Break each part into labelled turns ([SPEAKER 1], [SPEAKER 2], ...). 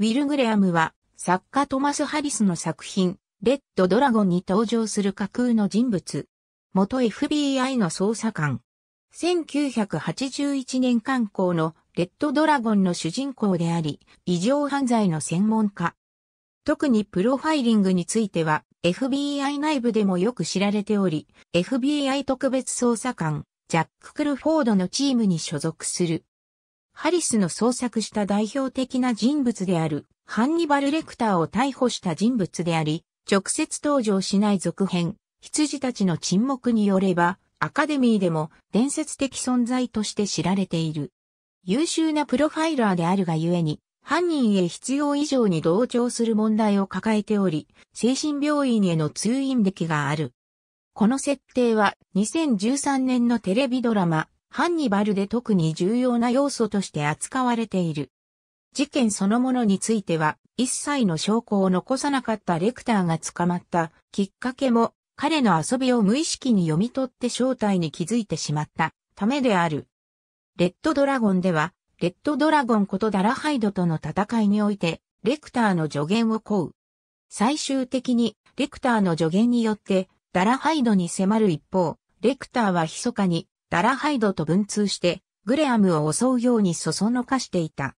[SPEAKER 1] ウィル・グレアムは作家トマス・ハリスの作品、レッド・ドラゴンに登場する架空の人物。元 FBI の捜査官。1981年刊行のレッド・ドラゴンの主人公であり、異常犯罪の専門家。特にプロファイリングについては FBI 内部でもよく知られており、FBI 特別捜査官、ジャック・クルフォードのチームに所属する。ハリスの創作した代表的な人物である、ハンニバル・レクターを逮捕した人物であり、直接登場しない続編、羊たちの沈黙によれば、アカデミーでも伝説的存在として知られている。優秀なプロファイラーであるがゆえに、犯人へ必要以上に同調する問題を抱えており、精神病院への通院歴がある。この設定は2013年のテレビドラマ、ハンニバルで特に重要な要素として扱われている。事件そのものについては、一切の証拠を残さなかったレクターが捕まったきっかけも、彼の遊びを無意識に読み取って正体に気づいてしまったためである。レッドドラゴンでは、レッドドラゴンことダラハイドとの戦いにおいて、レクターの助言を請う。最終的に、レクターの助言によって、ダラハイドに迫る一方、レクターは密かに、ダラハイドと文通して、グレアムを襲うようにそそのかしていた。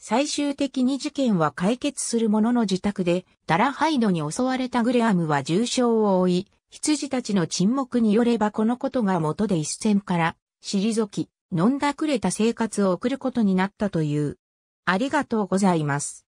[SPEAKER 1] 最終的に事件は解決する者のの自宅で、ダラハイドに襲われたグレアムは重傷を負い、羊たちの沈黙によればこのことが元で一線から退き、飲んだくれた生活を送ることになったという。ありがとうございます。